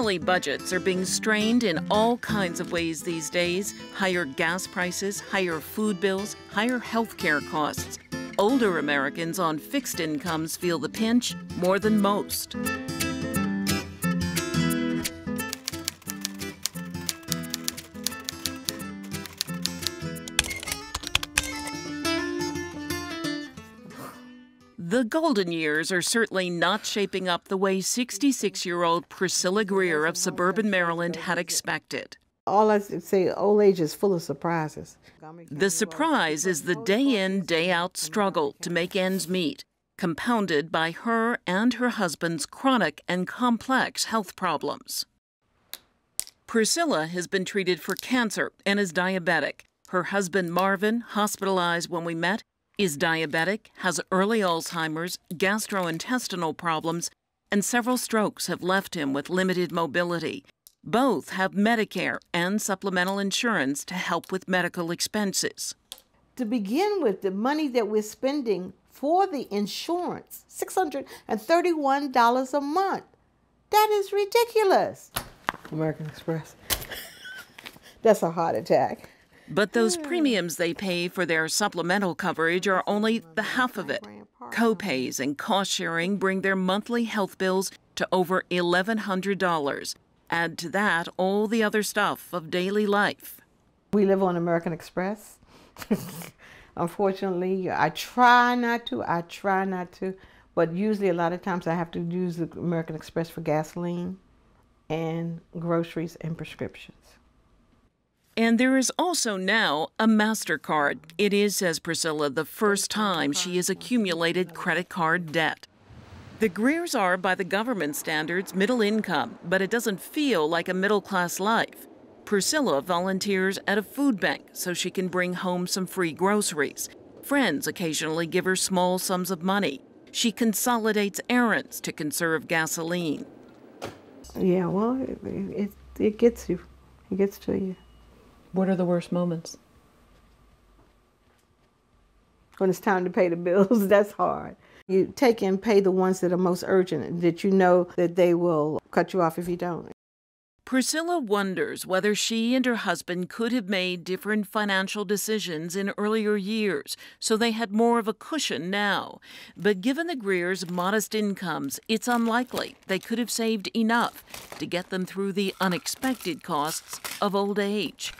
Family budgets are being strained in all kinds of ways these days higher gas prices, higher food bills, higher health care costs. Older Americans on fixed incomes feel the pinch more than most. The golden years are certainly not shaping up the way 66 year old Priscilla Greer of suburban Maryland had expected. All I say, old age is full of surprises. The surprise is the day in, day out struggle to make ends meet, compounded by her and her husband's chronic and complex health problems. Priscilla has been treated for cancer and is diabetic. Her husband, Marvin, hospitalized when we met, is diabetic, has early Alzheimer's, gastrointestinal problems, and several strokes have left him with limited mobility. Both have Medicare and supplemental insurance to help with medical expenses. To begin with, the money that we're spending for the insurance, $631 a month. That is ridiculous. American Express. That's a heart attack. But those hmm. premiums they pay for their supplemental coverage are only the half of it. Copays and cost sharing bring their monthly health bills to over $1,100. Add to that all the other stuff of daily life. We live on American Express. Unfortunately, I try not to, I try not to, but usually a lot of times I have to use the American Express for gasoline and groceries and prescriptions. And there is also now a MasterCard. It is, says Priscilla, the first time she has accumulated credit card debt. The Greers are, by the government standards, middle income, but it doesn't feel like a middle class life. Priscilla volunteers at a food bank so she can bring home some free groceries. Friends occasionally give her small sums of money. She consolidates errands to conserve gasoline. Yeah, well, it, it, it gets you. It gets to you. What are the worst moments? When it's time to pay the bills, that's hard. You take and pay the ones that are most urgent, that you know that they will cut you off if you don't. Priscilla wonders whether she and her husband could have made different financial decisions in earlier years so they had more of a cushion now. But given the Greers' modest incomes, it's unlikely they could have saved enough to get them through the unexpected costs of old age.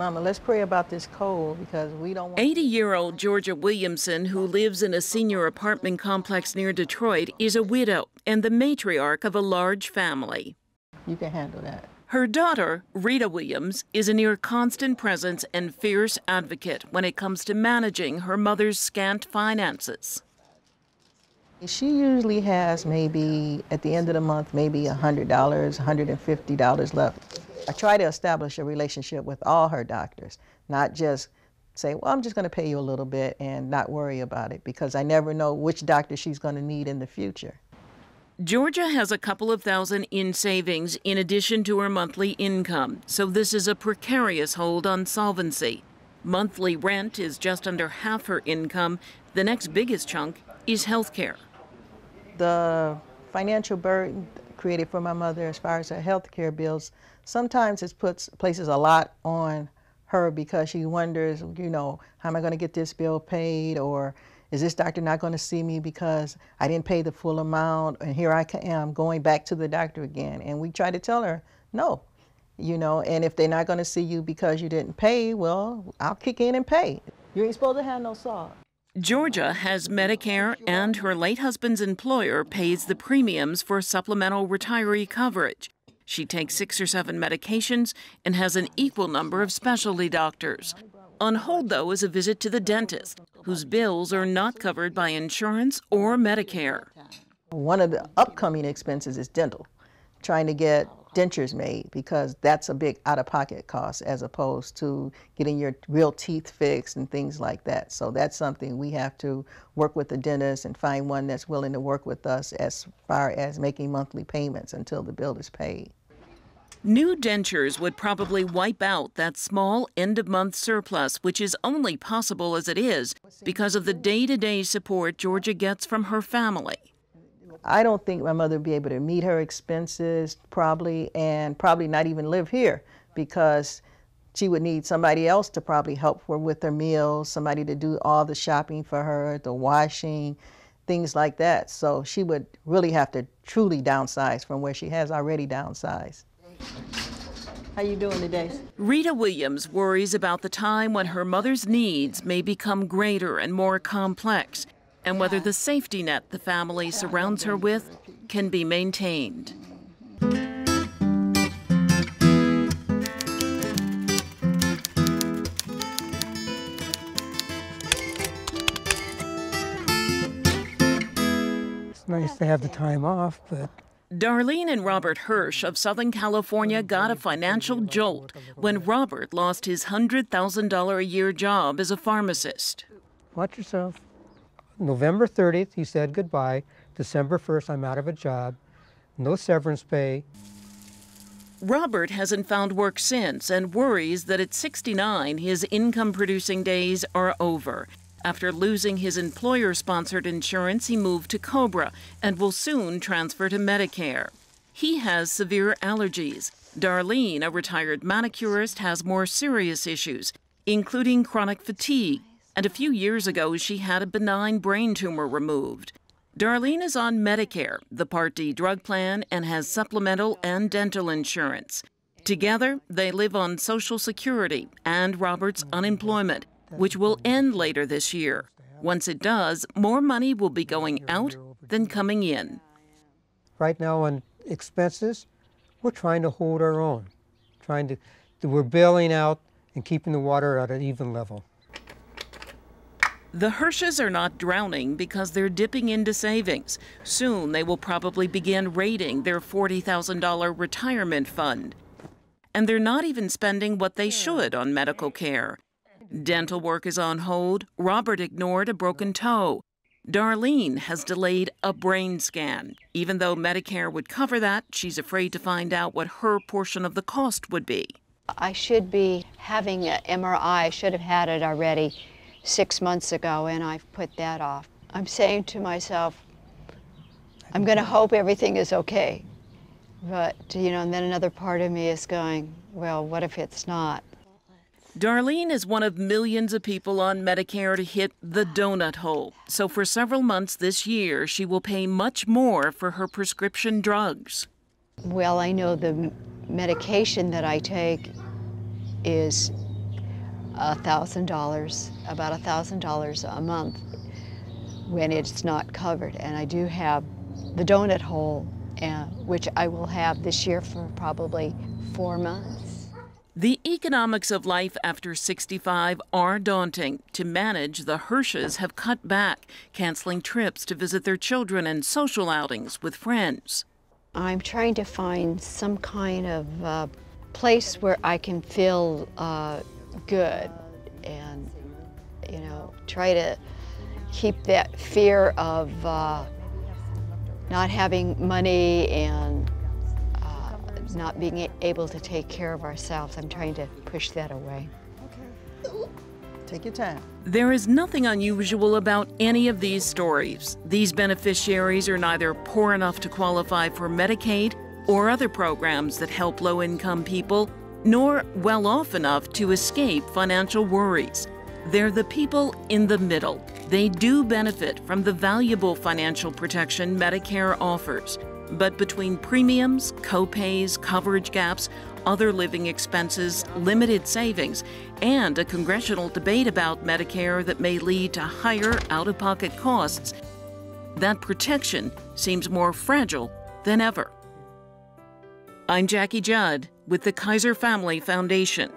Mama, let's pray about this cold because we don't 80 year old Georgia Williamson, who lives in a senior apartment complex near Detroit, is a widow and the matriarch of a large family. You can handle that. Her daughter, Rita Williams, is a near constant presence and fierce advocate when it comes to managing her mother's scant finances. She usually has maybe, at the end of the month, maybe $100, $150 left. I try to establish a relationship with all her doctors, not just say, well, I'm just going to pay you a little bit and not worry about it because I never know which doctor she's going to need in the future. Georgia has a couple of thousand in savings in addition to her monthly income, so this is a precarious hold on solvency. Monthly rent is just under half her income. The next biggest chunk is health care. The financial burden created for my mother as far as her health care bills sometimes it puts places a lot on her because she wonders, you know, how am I going to get this bill paid or is this doctor not going to see me because I didn't pay the full amount and here I am going back to the doctor again. And we try to tell her, no, you know, and if they're not going to see you because you didn't pay, well, I'll kick in and pay. You ain't supposed to have no salt. Georgia has Medicare, and her late husband's employer pays the premiums for supplemental retiree coverage. She takes six or seven medications and has an equal number of specialty doctors. On hold, though, is a visit to the dentist, whose bills are not covered by insurance or Medicare. One of the upcoming expenses is dental, trying to get dentures made because that's a big out-of-pocket cost as opposed to getting your real teeth fixed and things like that. So that's something we have to work with the dentist and find one that's willing to work with us as far as making monthly payments until the bill is paid. New dentures would probably wipe out that small end of month surplus, which is only possible as it is because of the day to day support Georgia gets from her family. I don't think my mother would be able to meet her expenses probably and probably not even live here because she would need somebody else to probably help her with her meals, somebody to do all the shopping for her, the washing, things like that. So she would really have to truly downsize from where she has already downsized. How you doing today? Rita Williams worries about the time when her mother's needs may become greater and more complex and whether the safety net the family surrounds her with can be maintained. It's nice to have the time off, but Darlene and Robert Hirsch of Southern California got a financial jolt when Robert lost his $100,000 a year job as a pharmacist. watch yourself. November 30th, he said goodbye. December 1st, I'm out of a job. No severance pay. Robert hasn't found work since and worries that at 69 his income producing days are over. After losing his employer sponsored insurance, he moved to Cobra and will soon transfer to Medicare. He has severe allergies. Darlene, a retired manicurist, has more serious issues, including chronic fatigue, and a few years ago she had a benign brain tumor removed. Darlene is on Medicare, the Part D drug plan, and has supplemental and dental insurance. Together, they live on Social Security and Robert's unemployment which will end later this year. Once it does, more money will be going out than coming in. Right now on expenses, we're trying to hold our own. Trying to, we're bailing out and keeping the water at an even level. The Hirsches are not drowning because they're dipping into savings. Soon they will probably begin raiding their $40,000 retirement fund. And they're not even spending what they should on medical care. Dental work is on hold. Robert ignored a broken toe. Darlene has delayed a brain scan. Even though Medicare would cover that, she's afraid to find out what her portion of the cost would be. I should be having an MRI. I should have had it already six months ago, and I've put that off. I'm saying to myself, I'm going to hope everything is okay. But, you know, and then another part of me is going, well, what if it's not? Darlene is one of millions of people on Medicare to hit the donut hole. So for several months this year, she will pay much more for her prescription drugs. Well, I know the medication that I take is $1,000, about a $1,000 a month when it's not covered. And I do have the donut hole, uh, which I will have this year for probably four months. The economics of life after 65 are daunting. To manage, the Hirsches have cut back, canceling trips to visit their children and social outings with friends. I'm trying to find some kind of uh, place where I can feel uh, good and, you know, try to keep that fear of uh, not having money and not being able to take care of ourselves. I'm trying to push that away. Okay. Take your time. There is nothing unusual about any of these stories. These beneficiaries are neither poor enough to qualify for Medicaid or other programs that help low income people, nor well off enough to escape financial worries. They're the people in the middle. They do benefit from the valuable financial protection Medicare offers. But between premiums, co-pays, coverage gaps, other living expenses, limited savings, and a congressional debate about Medicare that may lead to higher out of pocket costs, that protection seems more fragile than ever. I'm Jackie Judd with the Kaiser Family Foundation.